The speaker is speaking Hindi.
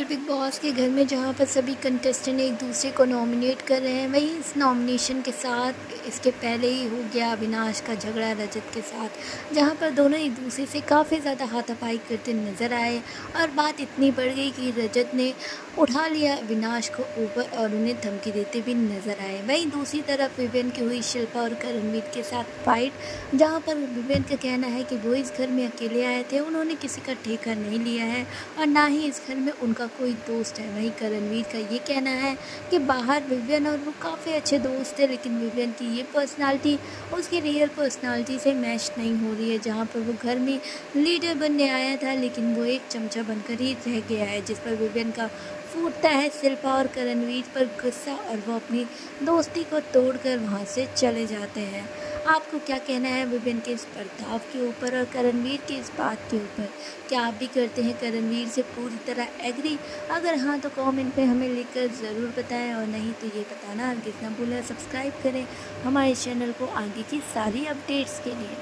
कल बिग बॉस के घर में जहाँ पर सभी कंटेस्टेंट एक दूसरे को नॉमिनेट कर रहे हैं, वहीं इस नॉमिनेशन के साथ, इसके पहले ही हो गया अविनाश का झगड़ा रजत के साथ, जहाँ पर दोनों एक दूसरे से काफ़ी ज़्यादा हाथापाई करते नज़र आए और बात इतनी बढ़ गई कि रजत ने उठा लिया अविनाश को ऊपर और उन्हें धमकी देते भी नज़र आए। वहीं दूसरी तरफ़ विवेन की हुई शिल्पा और करणवीर के साथ फाइट जहाँ पर विवेन का कहना है कि वो इस घर में अकेले आए थे, उन्होंने किसी का ठेका नहीं लिया है और ना ही इस घर में उनका कोई दोस्त है, वहीं करणवीर का ये कहना है कि बाहर विवियन और वो काफ़ी अच्छे दोस्त थे लेकिन विवियन की ये पर्सनालिटी उसकी रियल पर्सनालिटी से मैच नहीं हो रही है, जहाँ पर वो घर में लीडर बनने आया था, लेकिन वो एक चमचा बनकर ही रह गया है, जिस पर विवियन का फूटता है शिल्पा और करणवीर पर गुस्सा और वो अपनी दोस्ती को तोड़कर वहाँ से चले जाते हैं। आपको क्या कहना है विभिन्न के इस बर्ताव के ऊपर और करणवीर की इस बात के ऊपर? क्या आप भी करते हैं करणवीर से पूरी तरह एग्री अगर हाँ तो कमेंट में हमें लिखकर ज़रूर बताएँ और नहीं तो ये बताना कितना भूलें। सब्सक्राइब करें हमारे चैनल को आगे की सारी अपडेट्स के लिए।